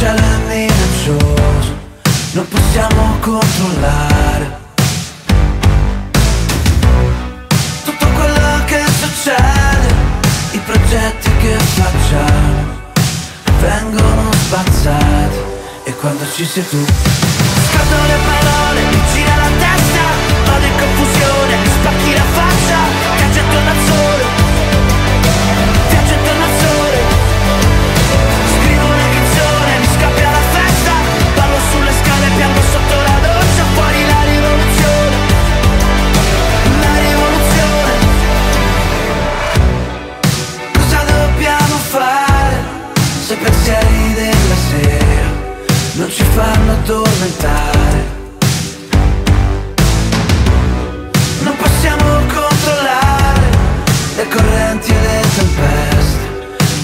sociale minaccioso non possiamo controllare. Tutto quello che succede i progetti che facciamo vengono spazzati e quando ci sei tu scatto le parole di addormentare. Non possiamo controllare le correnti e le tempeste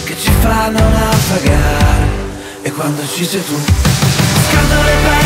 che ci fanno naufragare. E quando ci sei tu scaldo le penne